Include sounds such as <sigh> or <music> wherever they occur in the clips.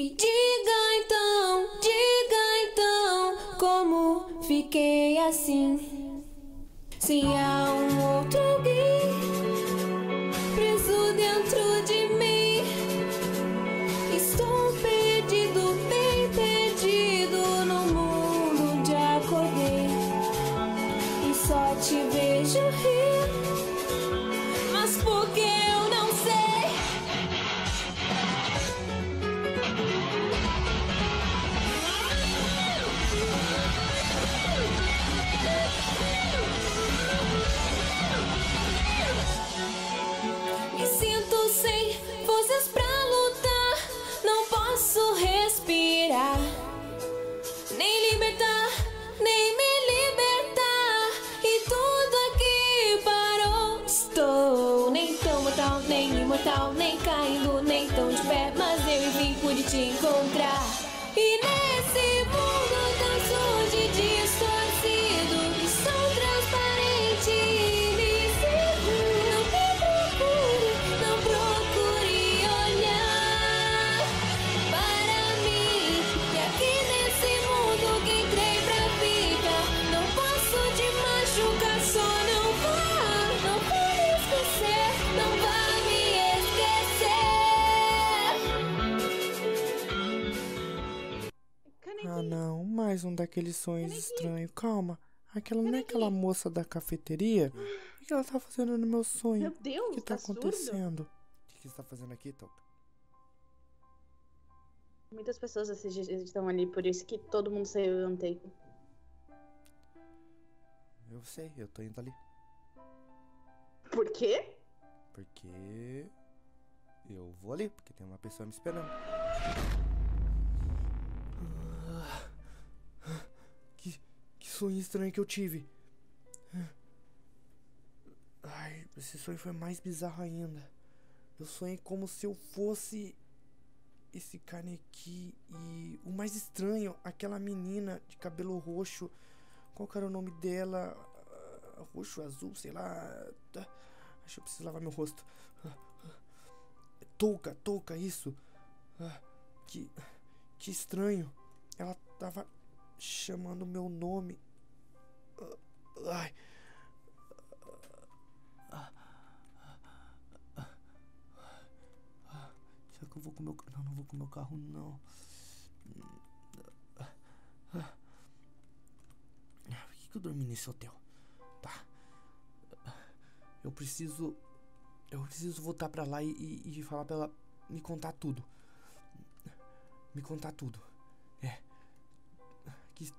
Me diga então, diga então, como fiquei assim. Se há um outro alguém respirar, nem libertar, nem me libertar. E tudo aqui parou. Estou nem tão mortal, nem imortal, nem caindo, nem tão de pé. Mas eu vim por te encontrar. Ah, não, mais um daqueles sonhos estranhos. Calma, aquela não é aquela moça da cafeteria? O que ela tá fazendo no meu sonho? Meu Deus, o que tá, tá acontecendo? O que, que você tá fazendo aqui, Toca? Muitas pessoas estão ali, por isso que todo mundo saiu ontem. Eu sei, eu tô indo ali. Por quê? Porque. Eu vou ali, porque tem uma pessoa me esperando. Que, que sonho estranho que eu tive. Ai, esse sonho foi mais bizarro ainda. Eu sonhei como se eu fosse esse Kaneki e o mais estranho, aquela menina de cabelo roxo. Qual era o nome dela? Ah, Roxo, azul, sei lá. Tá. Acho que eu preciso lavar meu rosto. Touca, touca, isso. Ah, que, que estranho. Ela tava chamando meu nome. Ai. Será que eu vou com meu Não, não vou com meu carro, não. Por que, que eu dormi nesse hotel? Tá. Eu preciso. Eu preciso voltar pra lá e, e, e falar pra ela me contar tudo. Me contar tudo. É. Que,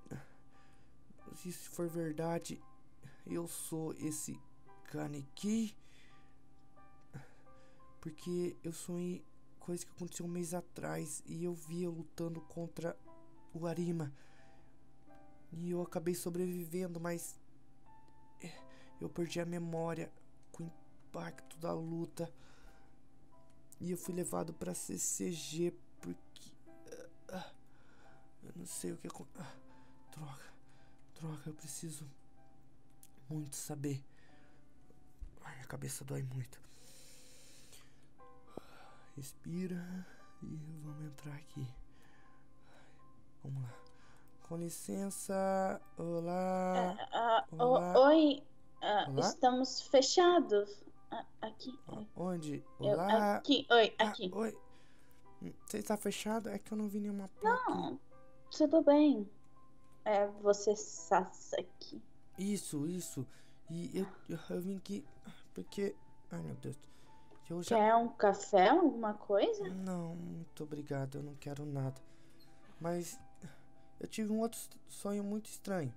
se for verdade, eu sou esse Kaneki. Porque eu sonhei coisa que aconteceu um mês atrás e eu vi eu lutando contra o Arima. E eu acabei sobrevivendo, mas é, eu perdi a memória com o impacto da luta. E eu fui levado pra CCG porque ah, ah, eu não sei o que ah, droga. Droga, eu preciso muito saber. Ai, minha cabeça dói muito. Respira e vamos entrar aqui. Vamos lá. Com licença. Olá. Ah, o- Olá. oi, ah, Olá? estamos fechados. Ah, aqui. Ah, Onde? Eu- Olá. aqui, oi, Ah, aqui. oi. Hum, Você está fechado? É que eu não vi nenhuma placa. Não, tudo bem. É, você Sasaki. Isso, isso. E eu, eu, eu vim aqui porque. Ai meu Deus. Eu já. Quer um café, alguma coisa? Não, muito obrigado. Eu não quero nada. Mas. Eu tive um outro sonho muito estranho.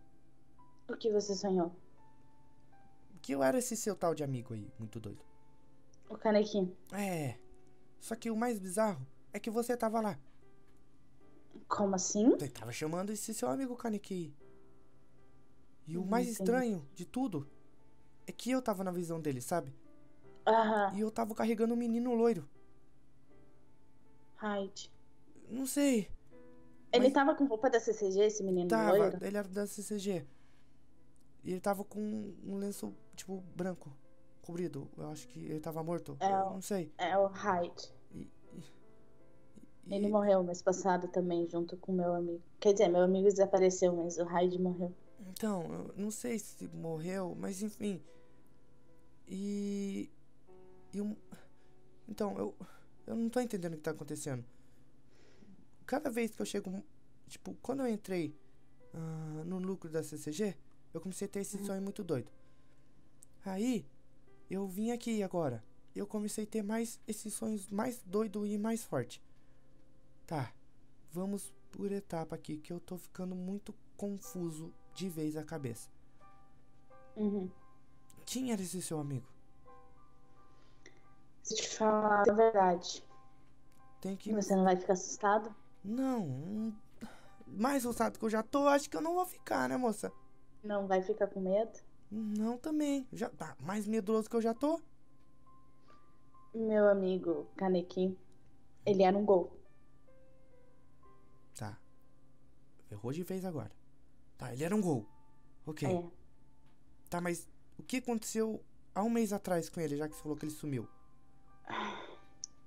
O que você sonhou? Que eu era esse seu tal de amigo aí, muito doido. O Kaneki. É. Só que o mais bizarro é que você tava lá. Como assim? Você tava chamando esse seu amigo Kaneki. E o mais estranho de tudo é que eu tava na visão dele, sabe? Aham, E eu tava carregando um menino loiro. Hyde. Não sei. Ele Mas- tava com roupa da CCG, esse menino Tava, loiro? ele era da CCG. E ele tava com um lenço, tipo, branco, cobrido. Eu acho que ele tava morto. É o- não sei. É o Hyde. E, Ele E- morreu mês passado também, junto com meu amigo. Quer dizer, meu amigo desapareceu, mas o Hyde morreu. Então, eu não sei se morreu, mas enfim. E. então, eu. Eu não tô entendendo o que tá acontecendo. Cada vez que eu chego. Tipo, quando eu entrei ah, no lucro da CCG, eu comecei a ter esse sonho muito doido. Aí, eu vim aqui agora. Eu comecei a ter mais esses sonhos mais doido e mais forte. Tá, vamos por etapa aqui, que eu tô ficando muito confuso de vez a cabeça. Uhum. Quem era esse seu amigo? Se eu te falar a verdade, Tem que. você não vai ficar assustado? Não. hum, Mais ousado que eu já tô, acho que eu não vou ficar, né, moça? Não vai ficar com medo? Não também. Já tá mais medroso que eu já tô. Meu amigo Kaneki, ele era um gol. Tá. Errou de vez agora. Tá, ele era um gol. Ok. É. Tá, mas o que aconteceu há um mês atrás com ele, já que você falou que ele sumiu?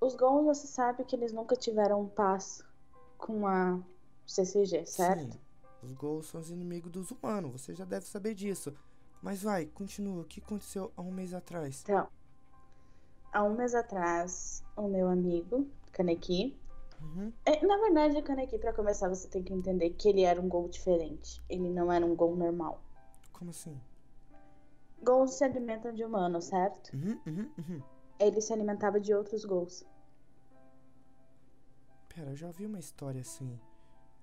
Os gols, você sabe que eles nunca tiveram paz com a CCG, certo? Sim. Os gols são os inimigos dos humanos, você já deve saber disso. Mas vai, continua. O que aconteceu há um mês atrás? Então, há um mês atrás, o meu amigo, Kaneki. Uhum. é, na verdade, Kaneki, pra começar, você tem que entender que ele era um gol diferente. Ele não era um gol normal. Como assim? Gols se alimentam de humanos, certo? Uhum, uhum, uhum. Ele se alimentava de outros gols. Pera, eu já vi uma história assim.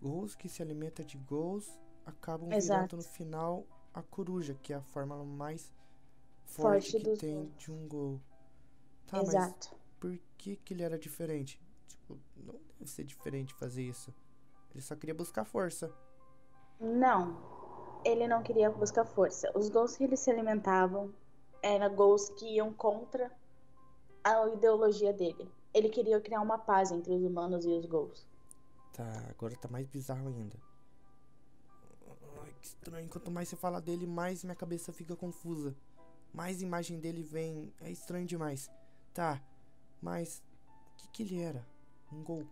Gols que se alimenta de gols acabam Exato. virando no final a coruja, que é a fórmula mais forte, Forte que tem gols. de um gol. Tá, mas Exato. por que que ele era diferente? Tipo, não deve ser diferente fazer isso. Ele só queria buscar força. Não, ele não queria buscar força. Os gols que eles se alimentavam eram gols que iam contra a ideologia dele. Ele queria criar uma paz entre os humanos e os gols. Tá, agora tá mais bizarro ainda. Ai, que estranho. Quanto mais você fala dele, mais minha cabeça fica confusa. Mais imagem dele vem. É estranho demais. Tá, mas. O que, que ele era? Um gol.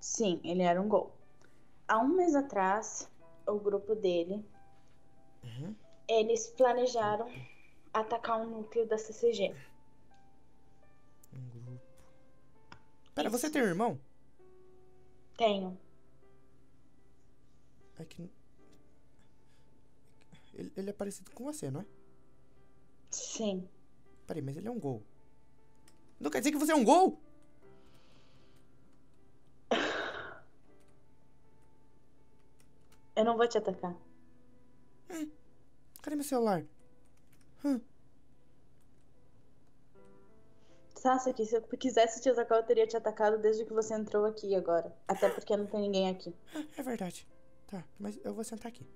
Sim, ele era um gol. Há um mês atrás, o grupo dele, Uhum. eles planejaram atacar um núcleo da CCG. Um grupo. Pera, você Isso. tem um irmão? Tenho. É que. Ele, ele é parecido com você, não é? Sim. Peraí, mas ele é um gol. Não quer dizer que você é um gol? Eu não vou te atacar. Cadê meu celular? Sasha, que se eu quisesse te atacar, eu teria te atacado desde que você entrou aqui agora. Até porque não tem ninguém aqui. Ah, é verdade. Tá, mas eu vou sentar aqui.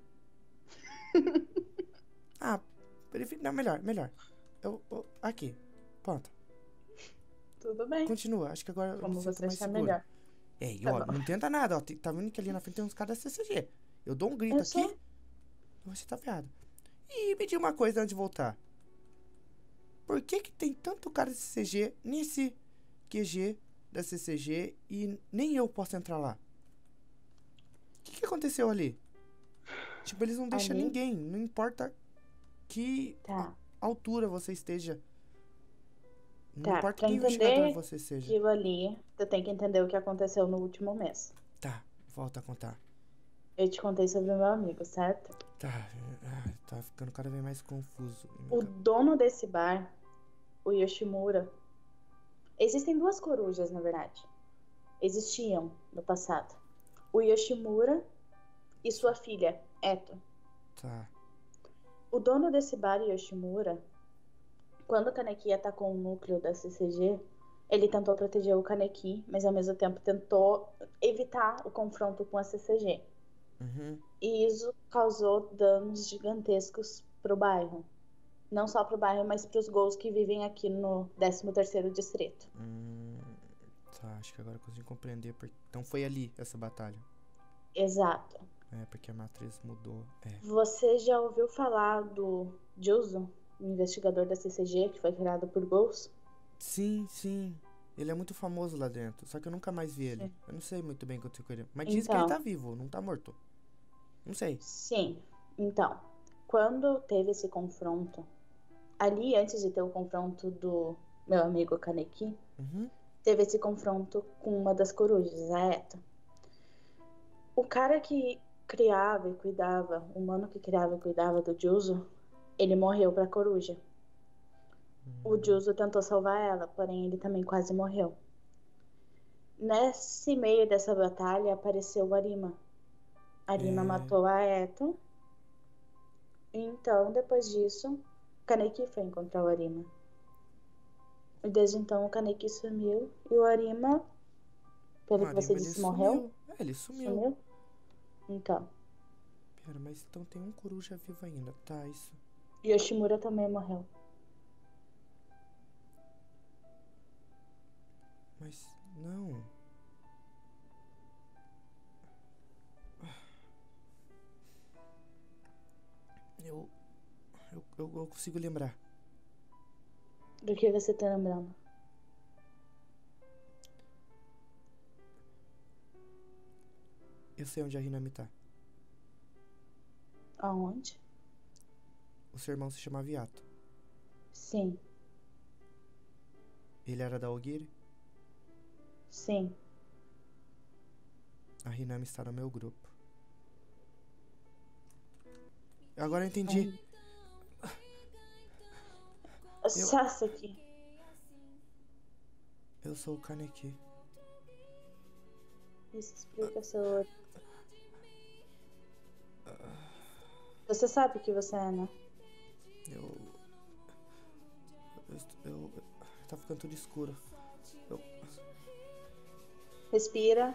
<laughs> ah, prefiro. Não, melhor, melhor. Eu, eu- aqui. Pronto. Tudo bem. Continua. Acho que agora eu Como me sinto você mais achar seguro. melhor. Ei, Tá ó, bom. não tenta nada, ó. Tá vendo que ali na frente tem uns caras da CCG. Eu dou um grito Eu aqui. sei. Você tá ferrado. E me diga uma coisa antes de voltar. Por que que tem tanto cara de CCG nesse QG da CCG e nem eu posso entrar lá? O que, que aconteceu ali? Tipo, eles não deixam Ali? ninguém. Não importa que Tá. altura você esteja. Não Tá, importa que investigador você seja. Aquilo ali, você tem que entender o que aconteceu no último mês. Tá, volta a contar. Eu te contei sobre o meu amigo, certo? Tá, ah, tá ficando cada vez mais confuso. O dono desse bar, o Yoshimura. Existem duas corujas, na verdade. Existiam no passado. O Yoshimura e sua filha, Eto. Tá. O dono desse bar, Yoshimura, quando o Kaneki atacou o núcleo da CCG, ele tentou proteger o Kaneki, mas ao mesmo tempo tentou evitar o confronto com a CCG. Uhum. E isso causou danos gigantescos pro bairro. Não só pro bairro, mas pros gols que vivem aqui no 13º distrito. Hum, tá, acho que agora eu consigo compreender. Porque... Então foi ali essa batalha. Exato. É, porque a matriz mudou. É. Você já ouviu falar do Juzo, o investigador da CCG, que foi criado por gols? Sim, sim. Ele é muito famoso lá dentro, só que eu nunca mais vi ele. Eu não sei muito bem o que aconteceu com ele. Mas diz que ele Então. tá vivo, não tá morto. Não sei. Sim. Então, quando teve esse confronto, ali antes de ter o confronto do meu amigo Kaneki, Uhum. teve esse confronto com uma das corujas, a Eta. O cara que criava e cuidava, o humano que criava e cuidava do Juzo, ele morreu pra coruja. O Juzo tentou salvar ela, porém ele também quase morreu. Nesse meio dessa batalha apareceu o Arima. Arima É. matou a Eta. Então, depois disso, Kaneki foi encontrar o Arima. E desde então o Kaneki sumiu e o Arima, pelo que Maria, você mas disse, morreu. sumiu. É, ele sumiu. Sumiu? Então. Pera, mas então tem um coruja vivo ainda. Tá, isso. Yoshimura também morreu. Eu, eu, consigo lembrar. Do que você tá lembrando? Eu sei onde a Hinami tá. Aonde? O seu irmão se chama Yato. Sim, Ele era da Ogiri. sim. A Hinami está no meu grupo. Agora eu entendi. Sasaki. Eu sou o Kaneki. Isso explica seu. Você sabe o que você é, né? Eu. Eu. eu, eu tá ficando tudo escuro. Eu, Respira.